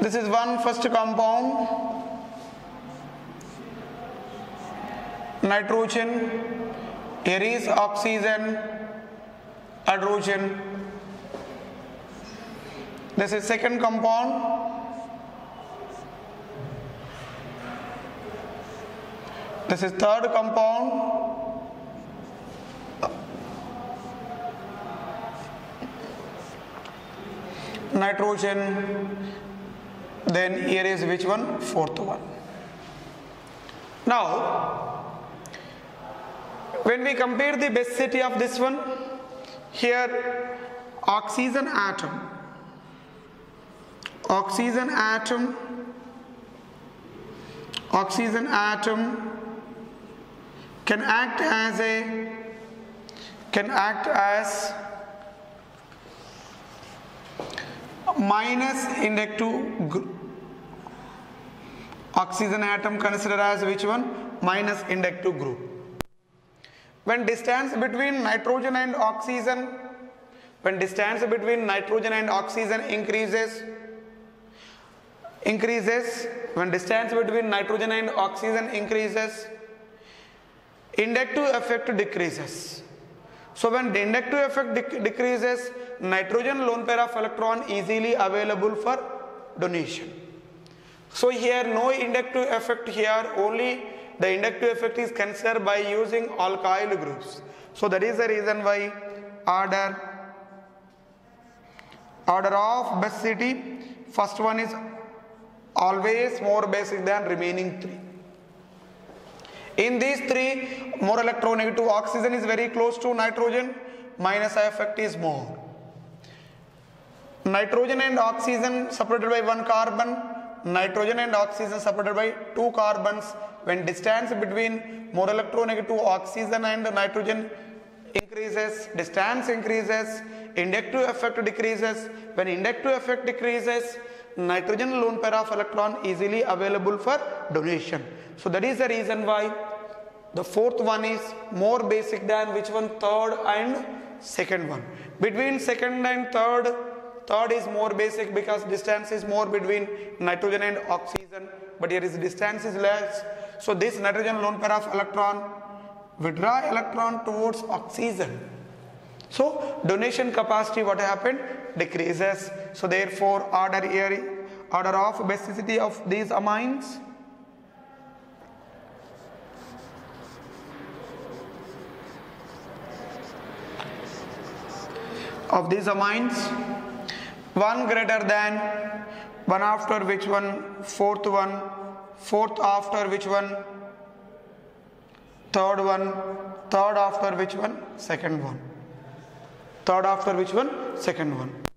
This is one first compound. Nitrogen. Here is oxygen, hydrogen. This is second compound. This is third compound. Nitrogen. Then here is which one? Fourth one. Now, when we compare the basicity of this one, here oxygen atom, oxygen atom, oxygen atom can act as a can act as minus inductive group. Oxygen atom considered as which one? Minus inductive group. When distance between nitrogen and oxygen, when distance between nitrogen and oxygen increases, increases, when distance between nitrogen and oxygen increases, inductive effect decreases. So when the inductive effect dec- decreases, nitrogen lone pair of electron easily available for donation. So here no inductive effect here, only the inductive effect is considered by using alkyl groups. So that is the reason why order order of basicity first one is always more basic than remaining three. In these three, more electronegative oxygen is very close to nitrogen, minus I effect is more. Nitrogen and oxygen separated by one carbon, nitrogen and oxygen separated by two carbons. When distance between more electronegative oxygen and nitrogen increases, distance increases, inductive effect decreases. When inductive effect decreases, nitrogen lone pair of electron easily available for donation. So that is the reason why the fourth one is more basic than which one third and second one. Between second and third, third is more basic because distance is more between nitrogen and oxygen, but here is distance is less. So this nitrogen lone pair of electron withdraw electron towards oxygen. So donation capacity what happened decreases. So therefore order here order of basicity of these amines of these amines one greater than one after which one fourth one fourth after which one third one third after which one second one. Third after which one second one